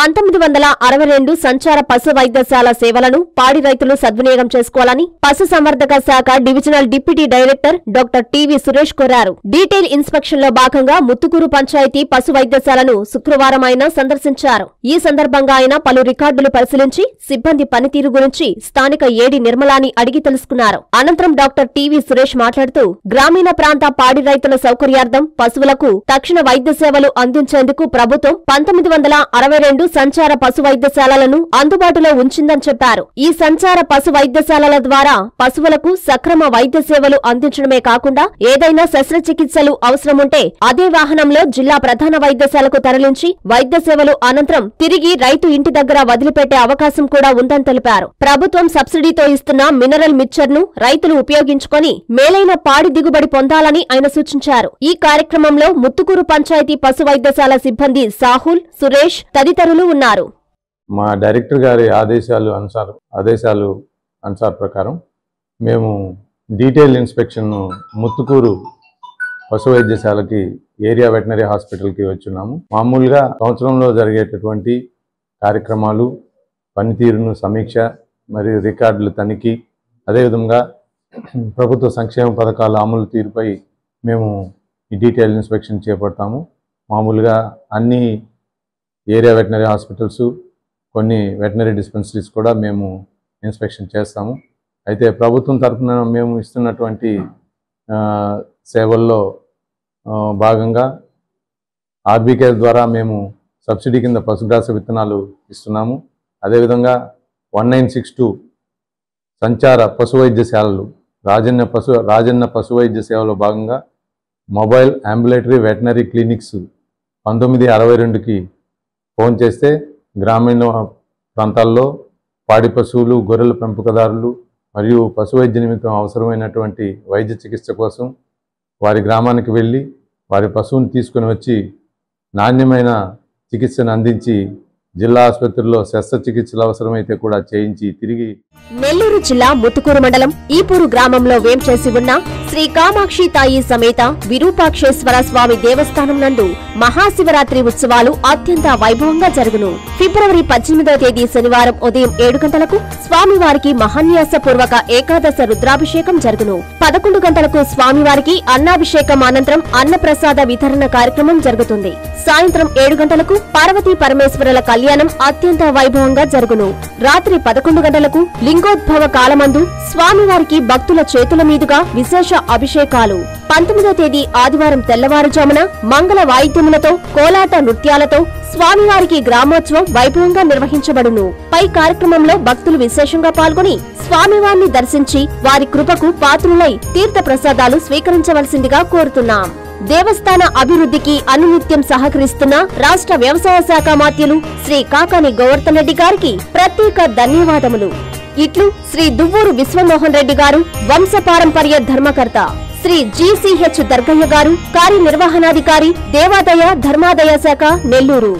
పంతొమ్మిది వందల అరవై రెండు సంచార పశు వైద్యశాల సేవలను పాడి రైతులు సద్వినియోగం చేసుకోవాలని పశు సంవర్ధక శాఖ divisional deputy director doctor T V Suresh కోరారు. డీటెయిల్ ఇన్స్పెక్షన్లో భాగంగా ముత్తుకూరు పంచాయతీ పశు వైద్యశాలను శుక్రవారం ఆయన సందర్శించారు. ఈ సందర్భంగా ఆయన పలు రికార్డులు పరిశీలించి సిబ్బంది పనితీరు గురించి స్థానిక ఏడి నిర్మలాని అడిగి తెలుసుకున్నారు. అనంతరం డాక్టర్ టివి సురేష్ మాట్లాడుతూ గ్రామీణ ప్రాంత పాడి రైతుల సౌకర్యార్థం పశువులకు తక్షణ వైద్య సేవలు అందించేందుకు ప్రభుత్వం పంతొమ్మిది వందల అరవై రెండు సంచార పశు వైద్యశాలలను అందుబాటులో ఉంచిందని చెప్పారు. ఈ సంచార పశు వైద్యశాలల ద్వారా పశువులకు సక్రమ వైద్య సేవలు అందించడమే కాకుండా ఏదైనా శస్త్రచికిత్సలు అవసరముంటే అదే వాహనంలో జిల్లా ప్రధాన వైద్యశాలకు తరలించి వైద్య సేవలు అనంతరం తిరిగి రైతు ఇంటి దగ్గర వదిలిపెట్టే అవకాశం కూడా ఉందని తెలిపారు. ప్రభుత్వం సబ్సిడీతో ఇస్తున్న మినరల్ మిక్చర్ను రైతులు ఉపయోగించుకొని మేలైన పాడి దిగుబడి పొందాలని ఆయన సూచించారు. ఈ కార్యక్రమంలో ముత్తుకూరు పంచాయతీ పశు వైద్యశాల సిబ్బంది సాహుల్ సురేష్ తదితరులు ఉన్నారు. మా డైరెక్టర్ గారి ఆదేశాలు అనుసారం ఆదేశాలు అనుసార ప్రకారం మేము డీటెయిల్ ఇన్స్పెక్షన్ ముత్తుకూరు పశు వైద్యశాలకి ఏరియా వెటనరీ హాస్పిటల్కి వచ్చున్నాము మామూలుగా సంవత్సరంలో జరిగేటటువంటి కార్యక్రమాలు పనితీరును సమీక్ష మరియు రికార్డుల తనిఖీ అదేవిధంగా ప్రభుత్వ సంక్షేమ పథకాల అమలు తీరుపై మేము ఈ డీటెయిల్ ఇన్స్పెక్షన్ చేపడతాము. మామూలుగా అన్ని ఏరియా వెటనరీ హాస్పిటల్స్ కొన్ని వెటనరీ డిస్పెన్సరీస్ కూడా మేము ఇన్స్పెక్షన్ చేస్తాము. అయితే ప్రభుత్వం తరఫున మేము ఇస్తున్నటువంటి సేవల్లో భాగంగా ఆర్బీకే ద్వారా మేము సబ్సిడీ కింద పశుగ్రాస విత్తనాలు ఇస్తున్నాము. అదేవిధంగా వన్ నైన్ సిక్స్ టూ సంచార పశు వైద్యశాలలు రాజన్న పశు రాజన్న పశు వైద్య సేవలో భాగంగా మొబైల్ అంబులేటరీ వెటనరీ క్లినిక్స్ పంతొమ్మిది అరవై రెండుకి ఫోన్ చేస్తే గ్రామీణ ప్రాంతాల్లో పాడి పశువులు గొర్రెల పెంపకదారులు మరియు పశు వైద్య నిమిత్తం అవసరమైనటువంటి వైద్య చికిత్స కోసం వారి గ్రామానికి వెళ్ళి వారి పశువుని తీసుకొని వచ్చి నాణ్యమైన చికిత్సను అందించి జిల్లా ఆసుపత్రిలో శస్త్రచికిత్సలు అవసరమైతే కూడా చేయించి తిరిగి నెల్లూరు జిల్లా ముత్తుకూరు మండలం ఈపూరు గ్రామంలో వేంచేసి ఉన్న శ్రీ కామాక్షి తాయి సమేత విరూపాక్షేశ్వర స్వామి దేవస్థానం నందు మహాశివరాత్రి ఉత్సవాలు అత్యంత వైభవంగా జరుగును. ఫిబ్రవరి పద్దెనిమిదవ తేదీ శనివారం ఉదయం ఏడు గంటలకు స్వామివారికి మహాన్యాస పూర్వక ఏకాదశ రుద్రాభిషేకం జరుగును. పదకొండు గంటలకు స్వామివారికి అన్నాభిషేకం అనంతరం అన్నప్రసాద వితరణ కార్యక్రమం జరుగుతుంది. సాయంత్రం ఏడు గంటలకు పార్వతీ పరమేశ్వరుల కళ్యాణం అత్యంత వైభవంగా జరుగును. రాత్రి పదకొండు గంటలకు లింగోద్భవ కాలమందు స్వామివారికి భక్తుల చేతుల మీదుగా విశేష అభిషేకాలు. పంతొమ్మిదో తేదీ ఆదివారం తెల్లవారుజామున మంగళ వాయిద్యములతో కోలాట నృత్యాలతో స్వామివారికి గ్రామోత్సవం వైభవంగా నిర్వహించబడును. పై కార్యక్రమంలో భక్తులు విశేషంగా పాల్గొని స్వామివారిని దర్శించి వారి కృపకు పాత్రులై తీర్థ ప్రసాదాలు స్వీకరించవలసిందిగా కోరుతున్నాం. దేవస్థాన అభివృద్ధికి అనునిత్యం సహకరిస్తున్న రాష్ట్ర వ్యవసాయ శాఖ మాత్యులు శ్రీ కాకాని గోవర్ధన్ రెడ్డి గారికి ప్రత్యేక ధన్యవాదములు. ఇట్లు శ్రీ దువ్వూరు విశ్వమోహన్ రెడ్డి గారు వంశపారంపర్య ధర్మకర్త శ్రీ జీసీహెచ్ దర్గయ్య గారు కార్యనిర్వహణాధికారి దేవాదాయ ధర్మాదాయ శాఖ నెల్లూరు.